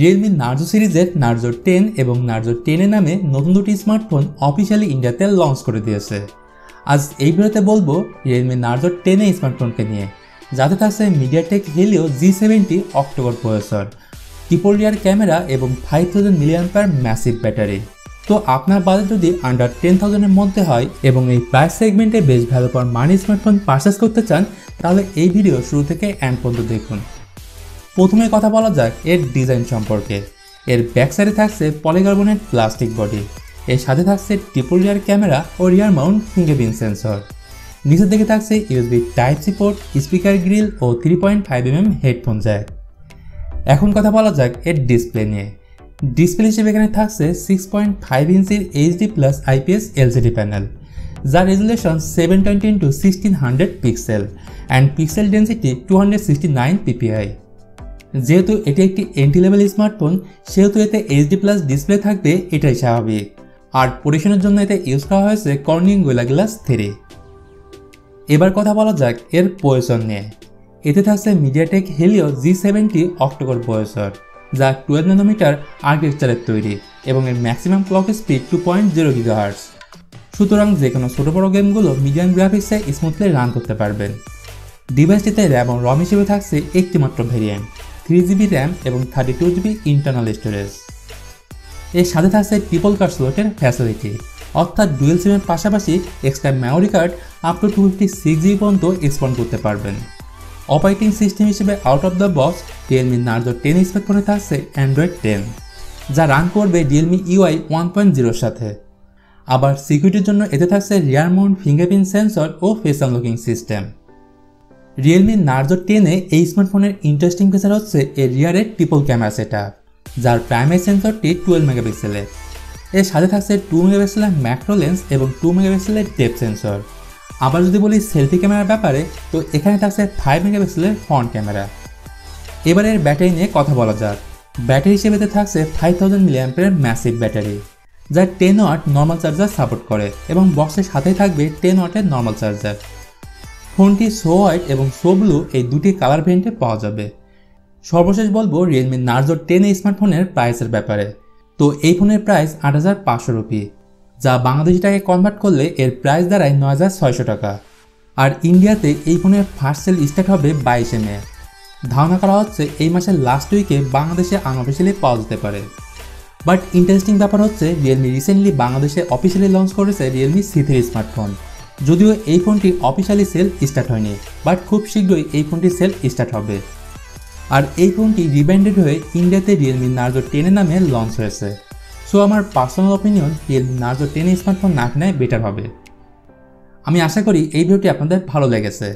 Realme Narzo সিরিজের Narzo ten এবং Narzo টেনে নামে নতুন দুটি স্মার্টফোন অফিসিয়ালি ইন্ডিয়াতে লঞ্চ করে দিয়েছে। আজ এই ভিডিওতে বলব রিয়েলমি নার্জো টেনে স্মার্টফোনকে নিয়ে। যাতে থাকছে MediaTek Helio G seventy octa core processor triple rear camera এবং five thousand milliampere massive battery তো আপনার বাজেট যদি আন্ডার টেন থাউজেন্ডের মধ্যে হয় এবং এই প্রাইস সেগমেন্টে বেশ ভালো পর মানি স্মার্টফোন পারচেস করতে চান, তাহলে এই ভিডিও শুরু থেকে এন্ড পর্যন্ত দেখুন। প্রথমে কথা বলা যাক এর ডিজাইন সম্পর্কে। এর ব্যাক সাইডে থাকছে পলিকার্বনেট প্লাস্টিক বডি এর সাথে থাকছে ট্রিপল রিয়ার ক্যামেরা ও রিয়ার মাউন্ট ফিঙ্গারপ্রিন্ট সেন্সর নিচের দিকে থাকছে USB type C port speaker grille ও three point five M headphone jack এখন কথা বলা যাক এর ডিসপ্লে নিয়ে। ডিসপ্লে হিসেবে এখানে থাকছে সিক্স পয়েন্ট ফাইভ ইঞ্চির HD plus IPS LCD panel যার resolution seven twenty into sixteen hundred pixel and pixel density two hundred sixty nine PPI যেহেতু এটি একটি এন্ট্রি লেভেল স্মার্টফোন সেহেতু এতে এইচডি প্লাস ডিসপ্লে থাকবে, এটাই স্বাভাবিক। আর পরিশনের জন্য এতে ইউজ করা হয়েছে কর্নিং গোলা গ্লাস থ্রি এবার কথা বলা যাক এর প্রয়োজন নিয়ে। এতে থাকছে MediaTek Helio G seventy octa core processor, যা টুয়েলভ ন্যানোমিটার আর্কিটেকচারের তৈরি এবং এর maximum clock speed two point zero gigahertz সুতরাং যে কোনো ছোটো বড়ো গেমগুলো মিডিয়াম গ্রাফিক্সে স্মুথলি রান করতে পারবেন। ডিভাইসটিতে র্যাম ও রম হিসেবে থাকছে একটি মাত্র ভেরিয়েন্ট থ্রি জিবি র্যাম এবং thirty two GB internal storage এর সাথে থাকছে ট্রিপল কার্ড স্লোটের ফ্যাসিলিটি অর্থাৎ ডুয়েল সিমের পাশাপাশি extra memory card up to two fifty six GB পর্যন্ত এক্সপন্ড করতে পারবেন। অপারেটিং সিস্টেম হিসেবে out of the box Realme Narzo ten স্মার্টফোনে থাকছে অ্যান্ড্রয়েড টেন যা রান করবে রিয়েলমি ইউআই ওয়ান পয়েন্ট জিরোর সাথে। আবার সিকিউরিটির জন্য এতে থাকছে রিয়ার মাউন্ট ফিঙ্গারপ্রিন্ট সেন্সর ও face unlocking system Realme Narzo টেনে এই স্মার্টফোনের ইন্টারেস্টিং ফিচার হচ্ছে এর রিয়ারের ট্রিপল ক্যামেরা সেট যার প্রাইমারি সেন্সরটি টুয়েলভ মেগাপিক্সেলের এর। সাথে থাকছে টু মেগাপিক্সেলের ম্যাক্রো লেন্স এবং টু মেগাপিক্সেলের ডেপ সেন্সর আবার যদি বলি সেলফি ক্যামেরার ব্যাপারে, তো এখানে থাকছে ফাইভ মেগাপিক্সেলের ফ্রন্ট ক্যামেরা এবারের ব্যাটারি নিয়ে কথা বলা যাক। ব্যাটারি হিসেবে থাকছে ফাইভ থাউজেন্ড মিলিয়াম্পের ম্যাসিভ ব্যাটারি যা ten watt normal charger support করে এবং বক্সের সাথেই থাকবে টেন ওয়াটের নর্মাল চার্জার ফোনটি সো হোয়াইট এবং সো ব্লু এই দুটি কালার ভেরিয়েন্টে পাওয়া যাবে। সর্বশেষ বলব রিয়েলমি নার্জো টেন স্মার্টফোনের প্রাইসের ব্যাপারে। তো এই ফোনের প্রাইস আট হাজার পাঁচশো রুপি, যা বাংলাদেশি টাকায় কনভার্ট করলে এর প্রাইস দাঁড়ায় নয় হাজার ছয়শো টাকা। আর ইন্ডিয়াতে এই ফোনের ফার্স্ট সেল স্টার্ট হবে বাইশে মে। ধারণা করা হচ্ছে এই মাসের লাস্ট উইকে বাংলাদেশে আনঅফিসিয়ালি পাওয়া যেতে পারে। বাট ইন্টারেস্টিং ব্যাপার হচ্ছে রিয়েলমি রিসেন্টলি বাংলাদেশে অফিসিয়ালি লঞ্চ করেছে রিয়েলমি সি থ্রি স্মার্টফোন যদিও এই ফোনটি অফিসিয়ালি সেল স্টার্ট হয়নি বাট খুব শীঘ্রই এই ফোনটি সেল স্টার্ট হবে। আর এই ফোনটি রিব্র্যান্ডেড হয়ে ইন্ডিয়াতে রিয়েলমি নার্জো টেনের নামে লঞ্চ হয়েছে। সো আমার personal opinion Realme Narzo ten smartphone না কেনায় বেটার হবে। আমি আশা করি এই ভিডিওটি আপনাদের ভালো লেগেছে।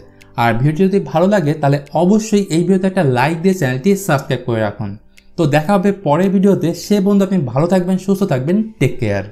আর ভিডিওটি যদি ভালো লাগে, তাহলে অবশ্যই এই ভিডিওতে একটা লাইক দিয়ে চ্যানেলটি সাবস্ক্রাইব করে রাখুন। তো দেখা হবে পরের ভিডিওতে। সে বন্ধু আপনি ভালো থাকবেন, সুস্থ থাকবেন টেক কেয়ার